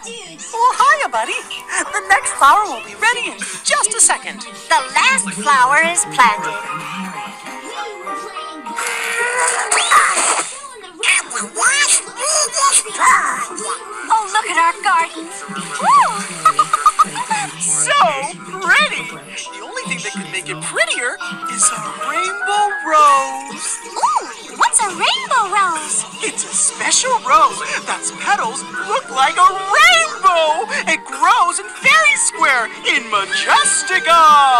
Oh, hiya, buddy. The next flower will be ready in just a second. The last flower is planted. Oh, look at our garden. So pretty. The only thing that could make it prettier is a rainbow rose. Ooh, what's a rainbow rose? It's a special rose that's petals look like a. In Fairy Square in Majestica.